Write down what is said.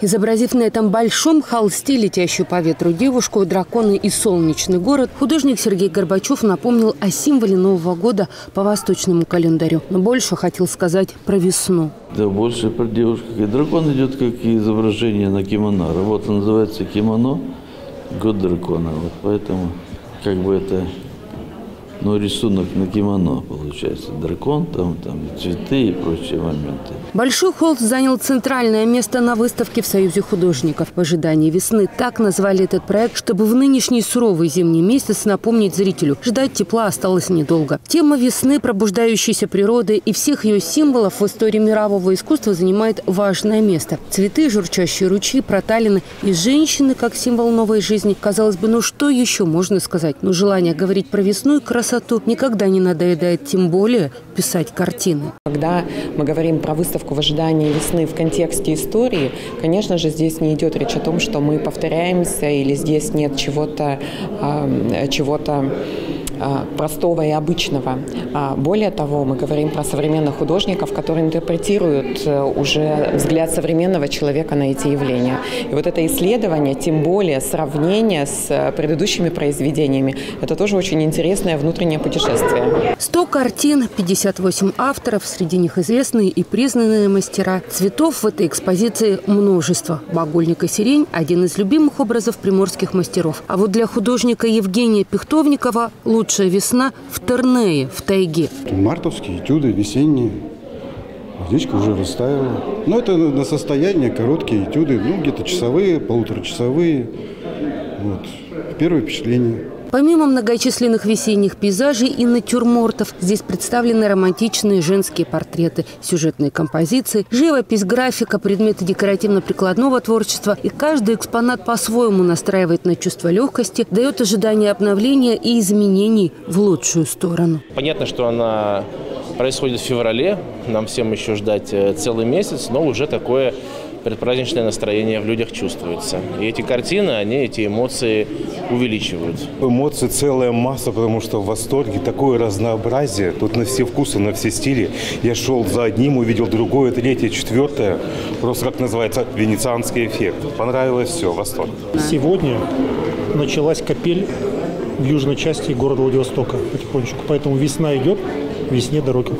Изобразив на этом большом холсте летящую по ветру девушку, драконы и солнечный город, художник Сергей Горбачев напомнил о символе Нового года по восточному календарю. Но больше хотел сказать про весну. Да, больше про девушку. И дракон идет как изображение на кимоно. Работа называется кимоно, год дракона. Вот поэтому как бы это ну, рисунок на кимоно получается. Дракон, там, там цветы и прочие моменты. Большой холст занял центральное место на выставке в Союзе художников. В ожидании весны так назвали этот проект, чтобы в нынешний суровый зимний месяц напомнить зрителю. Ждать тепла осталось недолго. Тема весны, пробуждающейся природы и всех ее символов в истории мирового искусства занимает важное место. Цветы, журчащие ручьи, проталины и женщины как символ новой жизни. Казалось бы, ну что еще можно сказать? Но желание говорить про весну и красоту красоту никогда не надоедает, тем более писать картины. Когда мы говорим про выставку в ожидании весны в контексте истории, конечно же, здесь не идет речь о том, что мы повторяемся или здесь нет чего-то, чего-то простого и обычного. А, более того, мы говорим про современных художников, которые интерпретируют э, уже взгляд современного человека на эти явления. И вот это исследование, тем более сравнение с э, предыдущими произведениями, это тоже очень интересное внутреннее путешествие. 100 картин, 58 авторов, среди них известные и признанные мастера. Цветов в этой экспозиции множество. Багульник и сирень – один из любимых образов приморских мастеров. А вот для художника Евгения Пихтовникова лучше лучшая весна в Тернее, в тайге. Мартовские этюды, весенние. Водичка уже растаяла. Но это на состояние, короткие этюды, ну, где-то часовые, полуторачасовые. Вот. Первое впечатление. Помимо многочисленных весенних пейзажей и натюрмортов, здесь представлены романтичные женские портреты, сюжетные композиции, живопись, графика, предметы декоративно-прикладного творчества. И каждый экспонат по-своему настраивает на чувство легкости, дает ожидание обновления и изменений в лучшую сторону. Понятно, что она происходит в феврале, нам всем еще ждать э, целый месяц, но уже такое предпраздничное настроение в людях чувствуется. И эти картины, они эти эмоции увеличивают. Эмоций целая масса, потому что в восторге такое разнообразие. Тут на все вкусы, на все стили. Я шел за одним, увидел другое, третье, четвертое. Просто как называется, венецианский эффект. Понравилось все, восторг. Сегодня началась капель в южной части города Владивостока потихонечку. Поэтому весна идет, весне дороги.